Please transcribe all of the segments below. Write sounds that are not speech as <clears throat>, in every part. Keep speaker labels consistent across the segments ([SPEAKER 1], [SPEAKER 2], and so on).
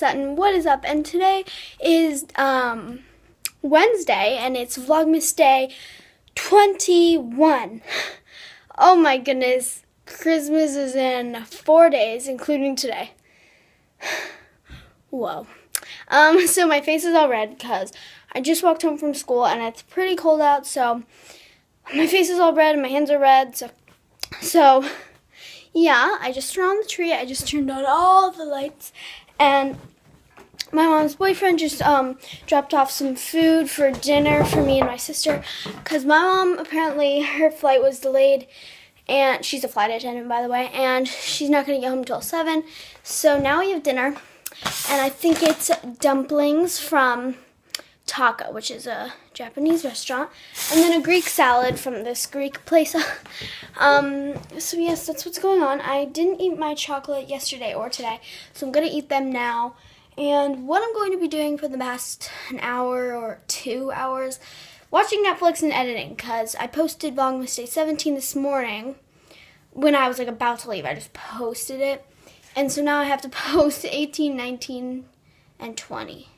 [SPEAKER 1] Sutton. What is up? And today is um, Wednesday, and it's Vlogmas Day 21. <sighs> Oh my goodness. Christmas is in four days, including today. <sighs> Whoa. Um, <laughs> so my face is all red because I just walked home from school and it's pretty cold out, so my face is all red and my hands are red. So, so <sighs> yeah, I just turned on the tree. I just turned on all the lights, and my mom's boyfriend just um, dropped off some food for dinner for me and my sister because my mom apparently her flight was delayed and she's a flight attendant by the way and she's not going to get home till 7 so now we have dinner and i think it's dumplings from Taka, which is a Japanese restaurant, and then a Greek salad from this Greek place. <laughs> um, so yes, that's what's going on. I didn't eat my chocolate yesterday or today, so I'm gonna eat them now. And what I'm going to be doing for the past an hour or two hours, watching Netflix and editing, because I posted Vlogmas Day 17 this morning when I was like about to leave. I just posted it. And so now I have to <laughs> post 18, 19, and 20.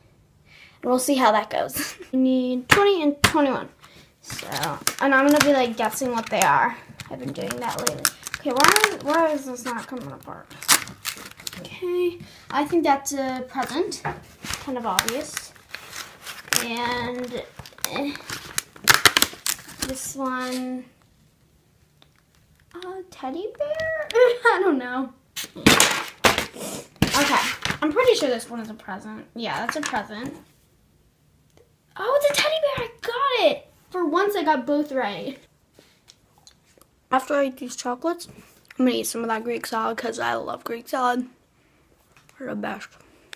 [SPEAKER 1] And we'll see how that goes. <laughs> we need 20 and 21. So, and I'm going to be like guessing what they are. I've been doing that lately. Okay, why, why is this not coming apart? Okay, I think that's a present. Kind of obvious. And eh, this one, a teddy bear? <laughs> I don't know. Okay, I'm pretty sure this one is a present. Yeah, that's a present. Oh, it's a teddy bear. I got it. For once, I got both right. After I eat these chocolates, I'm to eat some of that Greek salad because I love Greek salad. They're the best.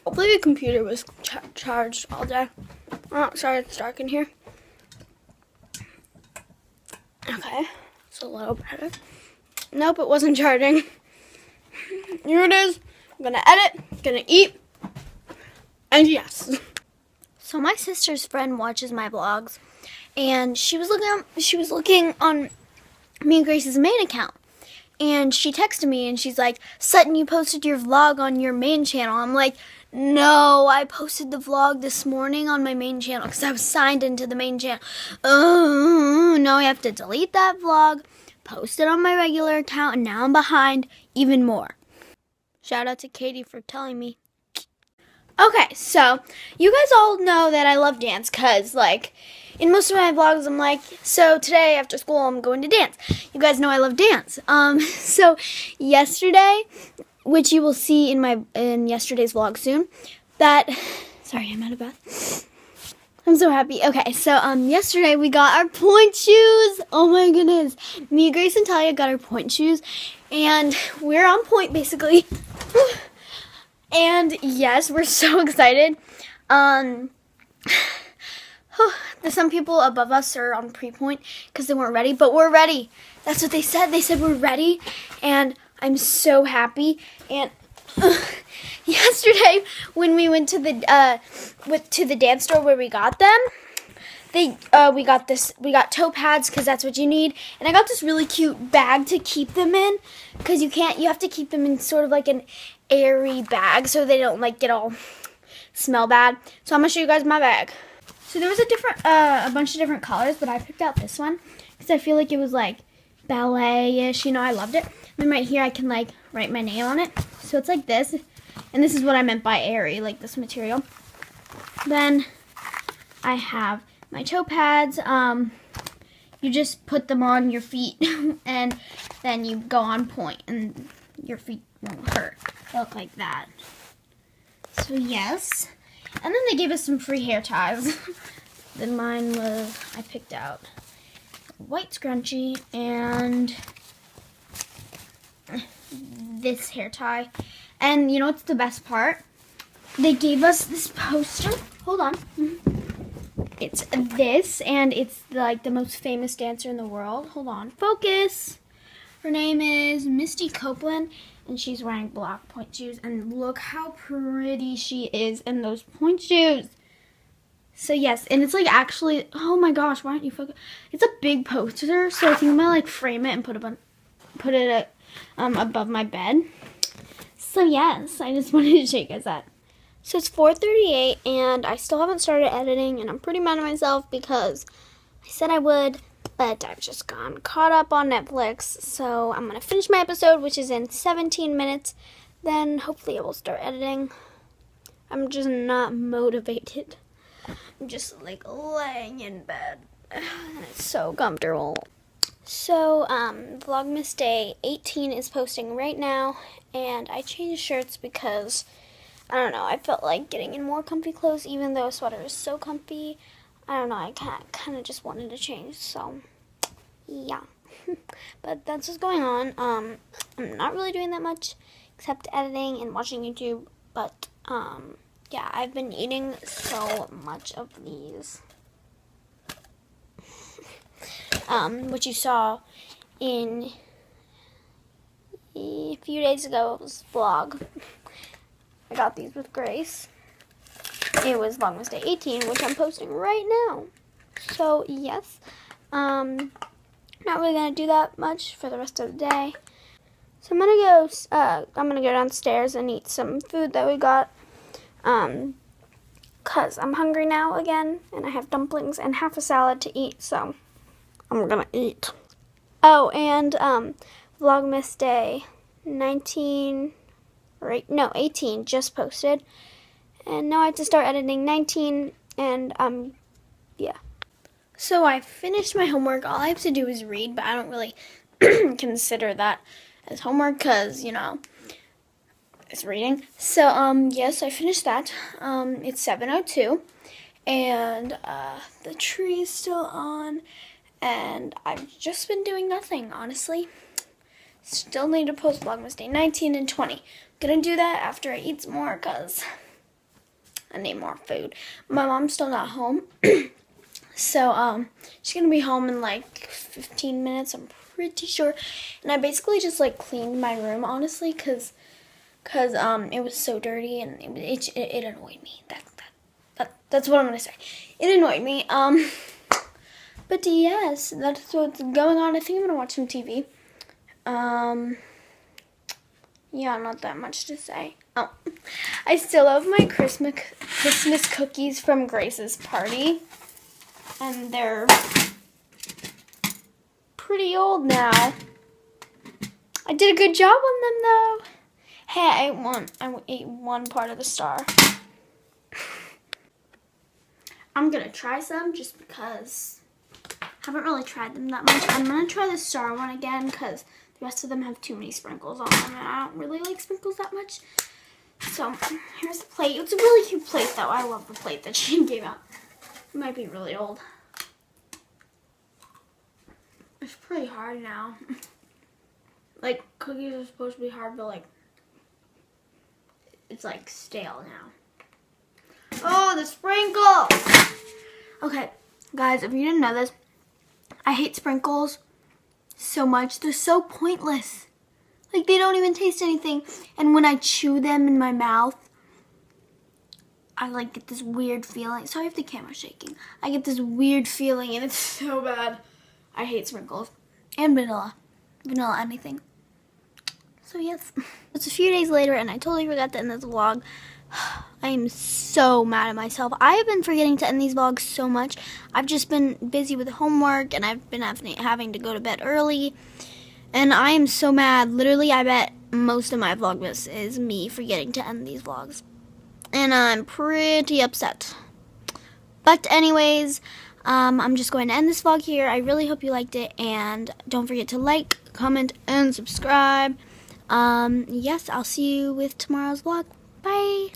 [SPEAKER 1] Hopefully the computer was ch charged all day. Oh, sorry, it's dark in here. Okay, it's a little better. Nope, it wasn't charging. <laughs> Here it is. I'm gonna edit, gonna eat, and yes. So my sister's friend watches my vlogs, and she was looking. She was looking on me and Grace's main account, and she texted me and she's like, "Sutton, you posted your vlog on your main channel." I'm like, "No, I posted the vlog this morning on my main channel because I was signed into the main channel." Oh, no, I have to delete that vlog, post it on my regular account, and now I'm behind even more. Shout out to Katie for telling me. Okay, so you guys all know that I love dance because, like, in most of my vlogs, I'm like, so today after school, I'm going to dance. You guys know I love dance. <laughs> Um, so yesterday, which you will see in my in yesterday's vlog soon, that <sighs> sorry, I'm out of breath. I'm so happy. Okay, so um, yesterday we got our pointe shoes. Oh my goodness, me, Grace, and Talia got our pointe shoes, and we're on pointe basically. <sighs> And yes, we're <laughs> so excited. Um, <sighs> some people above us are on pre-pointe because they weren't ready, but we're ready. That's what they said. They said we're ready, and I'm so happy. And uh, <sighs> yesterday, when we went to the uh, with to the dance store where we got them, they uh, we got this we got toe pads because that's what you need, and I got this really cute bag to keep them in because you can't you have to keep them in sort of like an airy bag so they don't like get all smell bad. So I'm gonna show you guys my bag. So there was a different, uh, a bunch of different colors, but I picked out this one because I feel like it was like ballet-ish. You know, I loved it. And then right here, I can like write my name on it. So it's like this, and this is what I meant by airy, like this material. Then I have my toe pads. Um, you just put them on your feet, <laughs> and then you go on pointe, and your feet won't hurt They look like that. So yes. And then they gave us some free hair ties. <laughs> then mine was, I picked out white scrunchie and this hair tie. And you know what's the best part? They gave us this poster. Hold on. It's this, and it's like the most famous dancer in the world. Hold on. Focus. Her name is Misty Copeland, and she's wearing black pointe shoes. And look how pretty she is in those pointe shoes. So yes, and it's like actually, oh my gosh, why don't you focus? It's a big poster, so I think I'm gonna like frame it and put it on, put it um, above my bed. So yes, I just <laughs> wanted to show you guys that. So it's 4:38 and I still haven't started editing and I'm pretty mad at myself because I said I would, but I've just gone caught up on Netflix. So I'm going to finish my episode which is in 17 minutes. Then hopefully I will start editing. I'm just not motivated. I'm just like laying in bed. <sighs> And it's so comfortable. So, um, Vlogmas Day 18 is posting right now, and I changed shirts because I don't know. I felt like getting in more comfy clothes, even though a sweater is so comfy. I don't know. I kind of just wanted to change. So, yeah. <laughs> but that's what's going on. Um, I'm not really doing that much, except editing and watching YouTube. But um, yeah, I've been eating so much of these. <laughs> um, which you saw in a few days ago was vlog. <laughs> I got these with Grace. It was Vlogmas Day 18, which I'm posting right now. So, yes. Um, not really going to do that much for the rest of the day. So I'm going to go, uh, I'm to go downstairs and eat some food that we got. Um, because I'm hungry now again, and I have dumplings and half a salad to eat, so I'm going to eat. Oh, and, um, Vlogmas Day 19 right? No 18 just posted. And now I have to start editing 19 and um yeah. So I finished my homework. All I have to do is read but I don't really <clears throat> consider that as homework because you know it's reading. So um yes I finished that. Um it's 702 and uh, the tree is still on and I've just been doing nothing honestly still need to post Vlogmas Day 19 and 20 Gonna do that after I eat some more because I need more food. My mom's still not home. <clears throat> so, um, she's gonna be home in like 15 minutes, I'm pretty sure. And I basically just like cleaned my room, honestly, because cause, um, it was so dirty and it, it, it annoyed me. That, that, that, that's what I'm gonna say. It annoyed me. Um, <laughs> but yes, that's what's going on. I think I'm gonna watch some TV. Um, yeah, not that much to say. Oh, I still have my Christmas Christmas cookies from Grace's party, and they're pretty old now. I did a good job on them though. Hey, I ate one. I ate one part of the star. <laughs> I'm gonna try some just because I haven't really tried them that much. I'm gonna try the star one again because the rest of them have too many sprinkles on them, and I don't really like sprinkles that much. So, here's the plate. It's a really cute plate, though. I love the plate that <laughs> she gave out. It might be really old. It's pretty hard now. <laughs> like, cookies are supposed to be hard, but, like, it's, like, stale now. Oh, the sprinkles! Okay, guys, if you didn't know this, I hate sprinkles so much. They're so pointless. Like they don't even taste anything. And when I chew them in my mouth, I like get this weird feeling. Sorry if the camera's shaking. I get this weird feeling and it's <laughs> so bad. I hate sprinkles. And vanilla. Vanilla anything. So yes. <sighs> It's a few days later and I totally forgot to end this vlog. <sighs> I am so mad at myself. I have been forgetting to end these vlogs so much. I've just been busy with homework and I've been having to go to bed early. And I am so mad. Literally, I bet most of my vlogmas is me forgetting to end these vlogs. And I'm pretty upset. But anyways, um, I'm just going to end this vlog here. I really hope you liked it. And don't forget to like, comment, and subscribe. Um, yes, I'll see you with tomorrow's vlog. Bye.